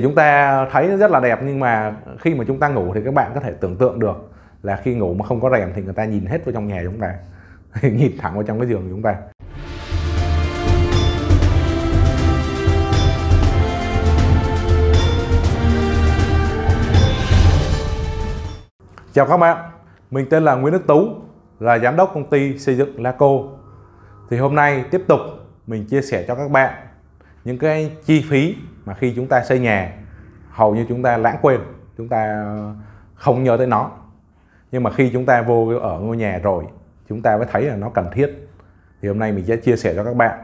chúng ta thấy nó rất là đẹp nhưng mà khi mà chúng ta ngủ thì các bạn có thể tưởng tượng được là khi ngủ mà không có rèm thì người ta nhìn hết vào trong nhà chúng ta nhìn thẳng vào trong cái giường của chúng ta Chào các bạn, mình tên là Nguyễn Đức Tú, là giám đốc công ty xây dựng Laco. Thì hôm nay tiếp tục mình chia sẻ cho các bạn những cái chi phí mà khi chúng ta xây nhà hầu như chúng ta lãng quên, chúng ta không nhớ tới nó. Nhưng mà khi chúng ta vô ở ngôi nhà rồi, chúng ta mới thấy là nó cần thiết. Thì hôm nay mình sẽ chia sẻ cho các bạn.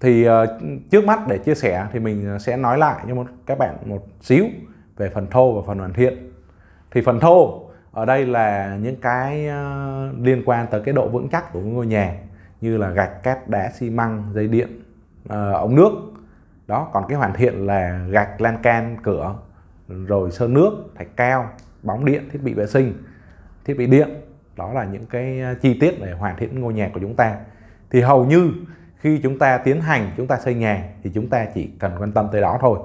Thì ờ, trước mắt để chia sẻ thì mình sẽ nói lại cho một các bạn một xíu về phần thô và phần hoàn thiện thì phần thô ở đây là những cái ờ, liên quan tới cái độ vững chắc của ngôi nhà như là gạch cát đá xi măng dây điện ờ, ống nước đó còn cái hoàn thiện là gạch lan can cửa rồi sơn nước thạch cao bóng điện thiết bị vệ sinh thiết bị điện. Đó là những cái à, chi tiết để hoàn thiện ngôi nhà của chúng ta. Thì hầu như khi chúng ta tiến hành chúng ta xây nhà thì chúng ta chỉ cần quan tâm tới đó thôi.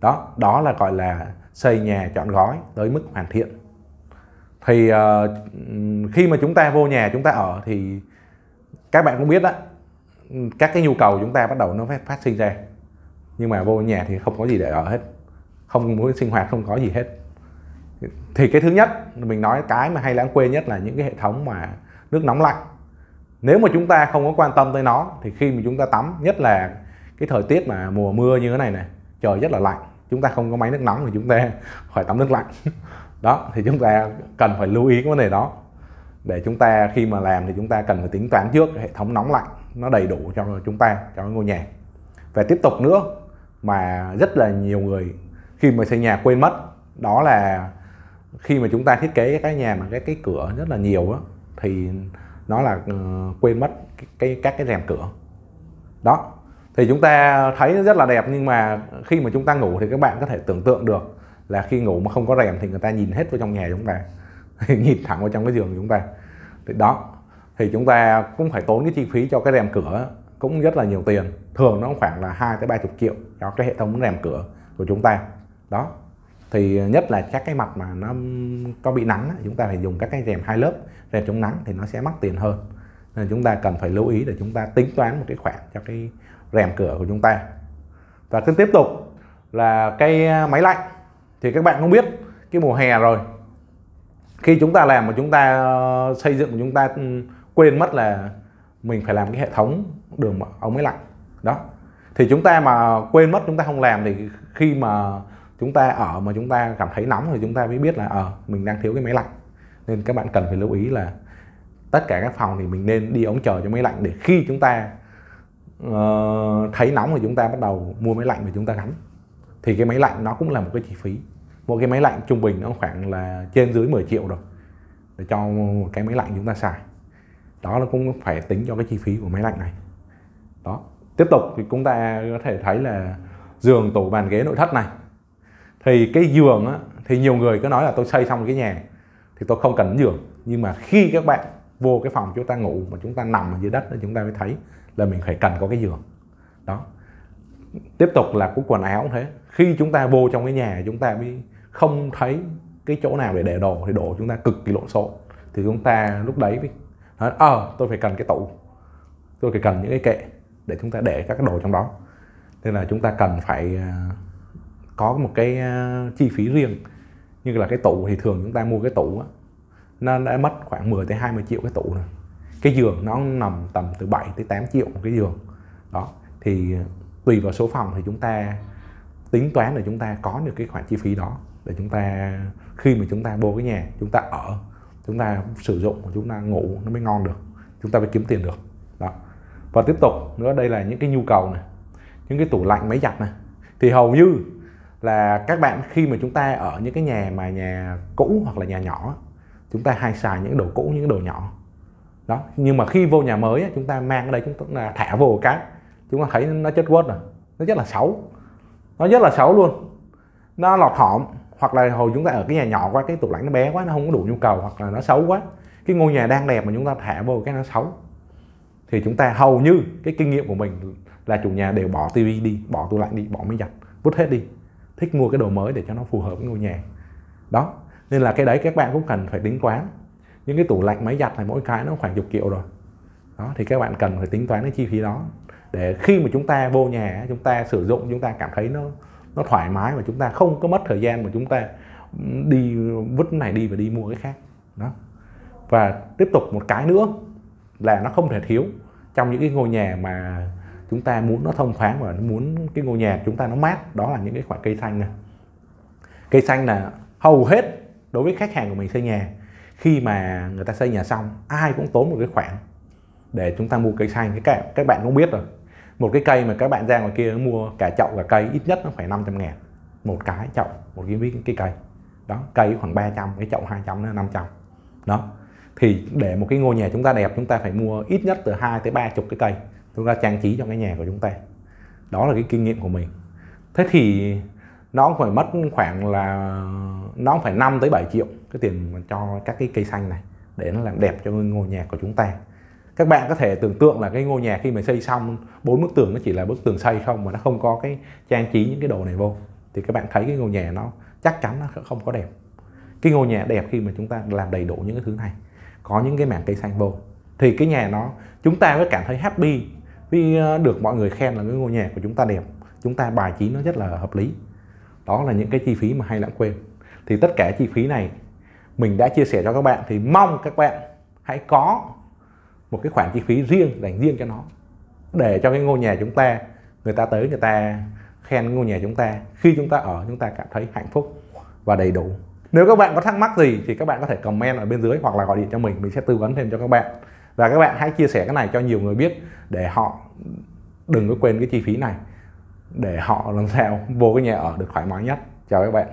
Đó đó là gọi là xây nhà chọn gói tới mức hoàn thiện. Thì uh, khi mà chúng ta vô nhà chúng ta ở thì các bạn cũng biết đó các cái nhu cầu chúng ta bắt đầu nó phát, phát sinh ra nhưng mà vô nhà thì không có gì để ở hết. Không muốn sinh hoạt, không có gì hết. Thì cái thứ nhất, mình nói cái mà hay lãng quên nhất là những cái hệ thống mà nước nóng lạnh. Nếu mà chúng ta không có quan tâm tới nó, thì khi mà chúng ta tắm, nhất là cái thời tiết mà mùa mưa như thế này này, trời rất là lạnh. Chúng ta không có máy nước nóng thì chúng ta phải tắm nước lạnh. Đó, thì chúng ta cần phải lưu ý cái vấn đề đó. Để chúng ta khi mà làm thì chúng ta cần phải tính toán trước hệ thống nóng lạnh nó đầy đủ cho chúng ta, cho ngôi nhà. Và tiếp tục nữa mà rất là nhiều người khi mà xây nhà quên mất. Đó là khi mà chúng ta thiết kế cái nhà mà cái cái cửa rất là nhiều á thì nó là ờ, quên mất cái, cái các cái rèm cửa. Đó thì chúng ta thấy rất là đẹp nhưng mà khi mà chúng ta ngủ thì các bạn có thể tưởng tượng được là khi ngủ mà không có rèm thì người ta nhìn hết vào trong nhà chúng ta nhìn thẳng vào trong cái giường của chúng ta. Thì đó thì chúng ta cũng phải tốn cái chi phí cho cái rèm cửa cũng rất là nhiều tiền. Thường nó khoảng là 2 tới 30 triệu cho cái hệ thống rèm cửa của chúng ta. Đó. Thì nhất là các cái mặt mà nó có bị nắng chúng ta phải dùng các cái rèm hai lớp, rèm chống nắng thì nó sẽ mắc tiền hơn. Nên chúng ta cần phải lưu ý để chúng ta tính toán một cái khoản cho cái rèm cửa của chúng ta. Và cứ tiếp tục là cái à, máy lạnh. Thì các bạn cũng biết cái mùa hè rồi. Khi chúng ta làm mà chúng ta ờ, xây dựng chúng ta ừ, quên mất là mình phải làm cái hệ thống đường ống máy lạnh. Đó. Thì chúng ta mà quên mất chúng ta không làm thì khi mà chúng ta ở mà chúng ta cảm thấy nóng thì chúng ta mới biết là ờ à, mình đang thiếu cái máy lạnh. Nên các bạn cần phải lưu ý là tất cả các phòng thì mình nên đi ống chờ cho máy lạnh để khi chúng ta uh, thấy nóng thì chúng ta bắt đầu mua máy lạnh và chúng ta gắn. Thì cái máy lạnh nó cũng là một cái chi phí. Một cái máy lạnh trung bình nó khoảng là trên dưới 10 triệu rồi để cho một cái máy lạnh chúng ta xài đó nó cũng phải tính cho cái chi phí của máy lạnh này. Đó tiếp tục thì chúng ta có thể thấy là giường tủ bàn ghế nội thất này. Thì cái giường á, thì nhiều người có nói là tôi xây xong cái nhà thì tôi không cần giường. Nhưng mà khi các bạn vô cái phòng chúng ta ngủ mà chúng ta nằm ở dưới đất thì chúng ta mới thấy là mình phải cần có cái giường. Đó. Tiếp tục là cái quần áo cũng thế. Khi chúng ta vô trong cái nhà chúng ta mới không thấy cái chỗ nào để để đồ thì đồ chúng ta cực kỳ lộn xộn. Thì chúng ta lúc đấy nói ờ à, tôi phải cần cái tủ. Tôi phải cần những cái kệ để chúng ta để các cái đồ trong đó. Nên là chúng ta cần phải à, có một cái à, chi phí riêng. Như là cái tủ thì thường chúng ta mua cái tủ á nó đã mất khoảng 10 tới 20 triệu cái tủ rồi. Cái giường nó nằm tầm từ 7 tới 8 triệu một cái giường. Đó thì à, tùy vào số phòng thì chúng ta tính toán để chúng ta có được cái khoản chi phí đó để chúng ta khi mà chúng ta vô cái nhà chúng ta ở chúng ta sử dụng, chúng ta ngủ nó mới ngon được. Chúng ta mới kiếm tiền được. Đó. Và tiếp tục nữa, đây là những cái nhu cầu này. Những cái tủ lạnh máy giặt này. Thì hầu như là các bạn khi mà chúng ta ở những cái nhà mà nhà cũ hoặc là nhà nhỏ, chúng ta hay xài những đồ cũ, những đồ nhỏ. Đó. Nhưng mà khi vô nhà mới chúng ta mang ở đây, chúng ta là thả vô cái, chúng ta thấy nó chất quất rồi. Nó rất là xấu. Nó rất là xấu luôn. Nó lọt hỏm hoặc là hồi chúng ta ở cái nhà nhỏ quá, cái tủ lạnh nó bé quá, nó không có đủ nhu cầu, hoặc là nó xấu quá, cái ngôi nhà đang đẹp mà chúng ta thả vô cái nó xấu, thì chúng ta hầu như cái kinh nghiệm của mình là chủ nhà đều bỏ tivi đi, bỏ tủ lạnh đi, bỏ máy giặt, vứt hết đi, thích mua cái đồ mới để cho nó phù hợp với ngôi nhà. Đó, nên là cái đấy các bạn cũng cần phải tính toán. Những cái tủ lạnh máy giặt này mỗi cái nó khoảng chục triệu rồi. Đó, thì các bạn cần phải tính toán cái chi phí đó. Để khi mà chúng ta vô nhà, chúng ta sử dụng, chúng ta cảm thấy nó nó thoải mái và chúng ta không có mất thời gian mà chúng ta đi vứt này đi và đi mua cái khác. Đó. Và tiếp tục một cái nữa là nó không thể thiếu. Trong những cái ngôi nhà mà chúng ta muốn nó thông thoáng và muốn cái ngôi nhà chúng ta nó mát đó là những cái khoản cây xanh này cây xanh là hầu hết đối với khách hàng của mình xây nhà khi mà người ta xây nhà xong ai cũng tốn một cái khoản để chúng ta mua cây xanh. Cái các, các bạn cũng biết rồi một cái cây mà các bạn ra ngoài kia mua cả chậu cả cây, ít nhất nó phải 500 ngàn. Một cái chậu, một cái cái cây. Đó, cây khoảng 300 cái chậu 200 nó 500 đó. Thì để một cái ngôi nhà chúng ta đẹp, chúng ta phải mua ít nhất từ 2 tới 30 cái cây. Chúng ta trang trí cho cái nhà của chúng ta. Đó là cái kinh nghiệm của mình. Thế thì nó phải mất khoảng là, nó phải 5 tới 7 triệu cái tiền mà cho các cái cây xanh này để nó làm đẹp cho ngôi nhà của chúng ta các bạn có thể tưởng tượng là cái ngôi nhà khi mà xây xong, bốn bức tường nó chỉ là bức tường xây không mà nó không có cái trang trí những cái đồ này vô. Thì các bạn thấy cái ngôi nhà nó chắc chắn nó không có đẹp. Cái ngôi nhà đẹp khi mà chúng ta làm đầy đủ những cái thứ này, có những cái mảng cây xanh vô. Thì cái nhà nó, chúng ta mới cảm thấy happy vì ờ, được mọi người khen là cái ngôi nhà của chúng ta đẹp. Chúng ta bài trí nó rất là hợp lý. Đó là những cái chi phí mà hay lãng quên. Thì tất cả chi phí này mình đã chia sẻ cho các bạn thì mong các bạn hãy có một cái khoản chi phí riêng dành riêng cho nó, để cho cái ngôi nhà chúng ta, người ta tới người ta khen ngôi nhà chúng ta, khi chúng ta ở chúng ta cảm thấy hạnh phúc và đầy đủ. Nếu các bạn có thắc mắc gì thì các bạn có thể comment ở bên dưới hoặc là gọi điện cho mình mình sẽ tư vấn thêm cho các bạn. Và các bạn hãy chia sẻ cái này cho nhiều người biết để họ đừng có quên cái chi phí này, để họ làm sao vô cái nhà ở được thoải mái nhất. Chào các bạn.